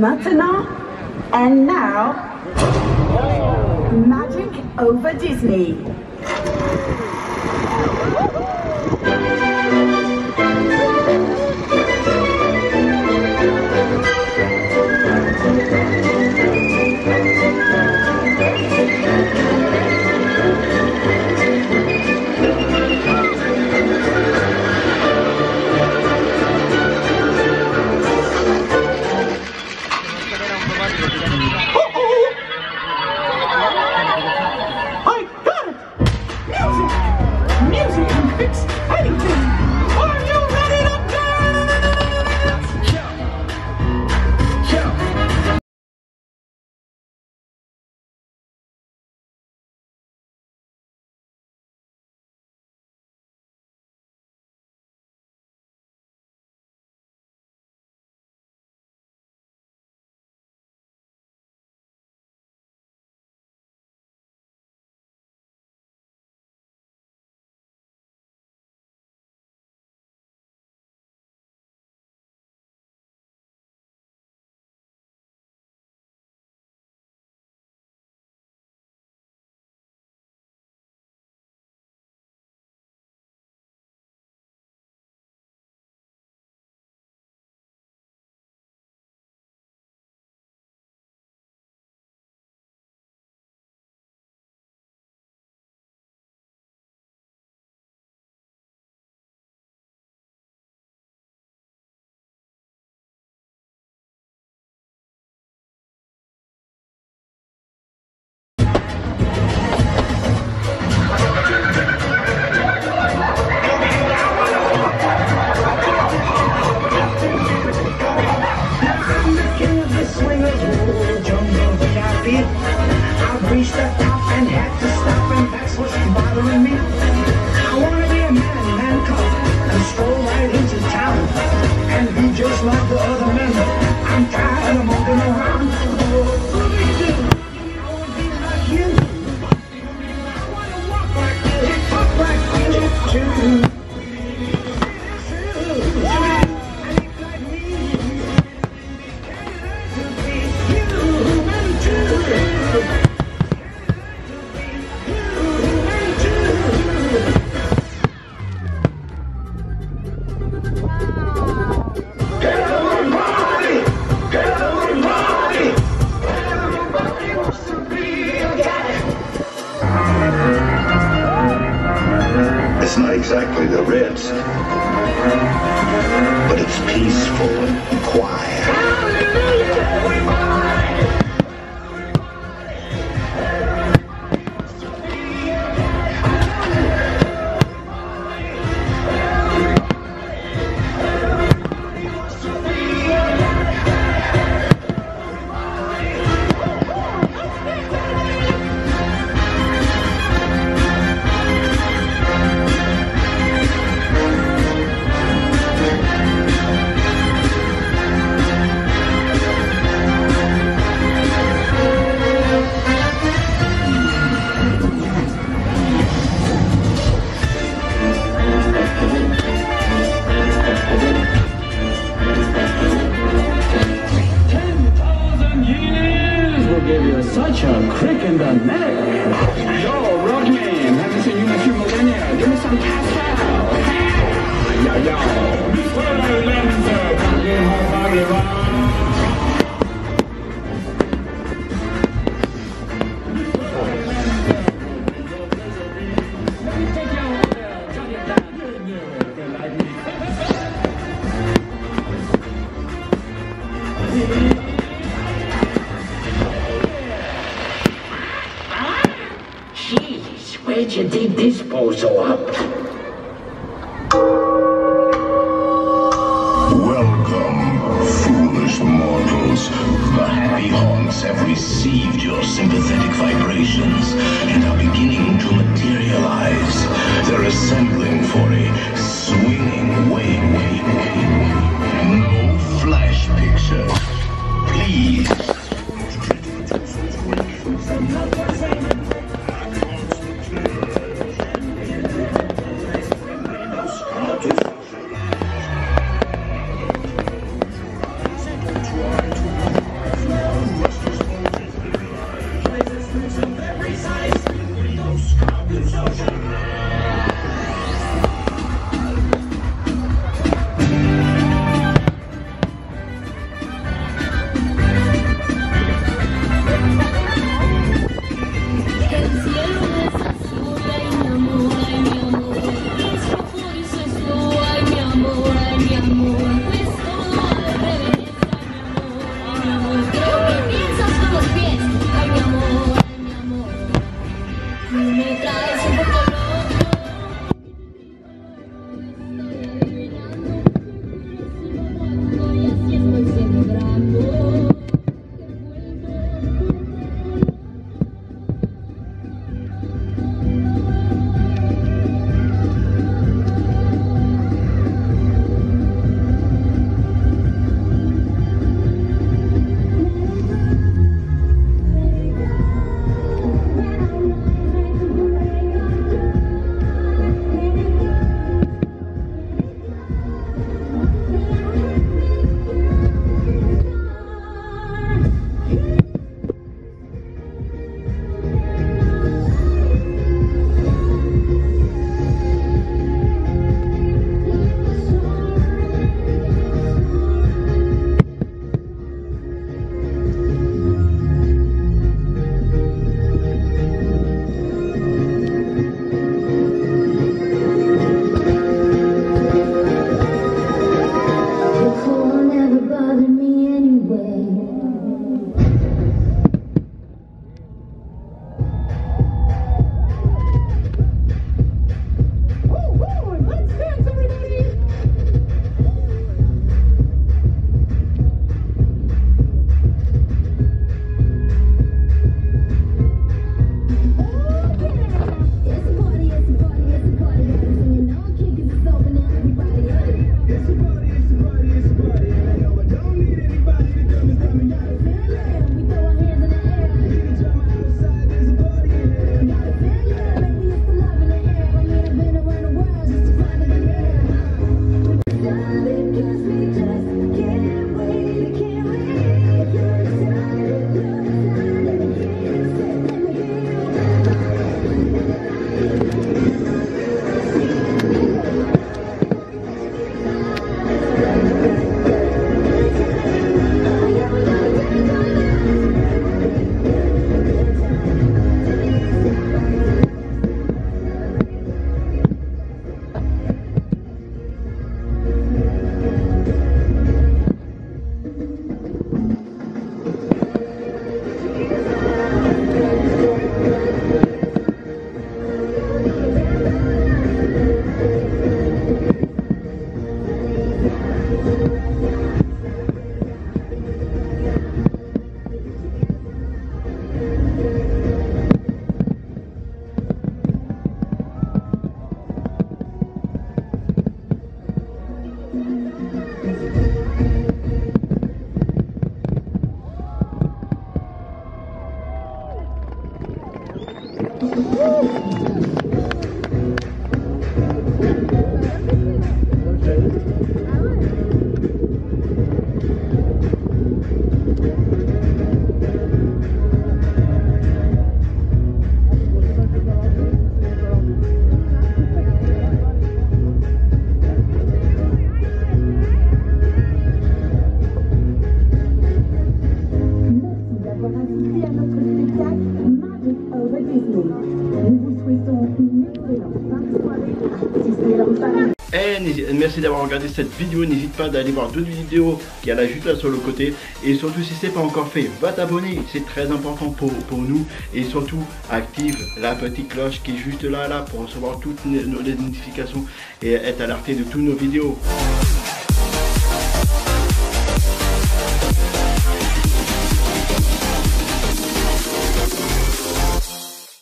Muttonor, and now Magic over Disney. It's not exactly the Ritz, but it's peaceful and quiet. such a crick in the neck. Where'd dig this bozo up? Welcome, foolish mortals. The happy haunts have received your sympathetic vibrations and are beginning to materialize. They're assembling for a merci d'avoir regardé cette vidéo. N'hésite pas d'aller voir d'autres vidéos qui y a là juste là sur le côté. Et surtout, si c'est pas encore fait, va t'abonner. C'est très important pour, pour nous. Et surtout, active la petite cloche qui est juste là, là, pour recevoir toutes les notifications et être alerté de toutes nos vidéos.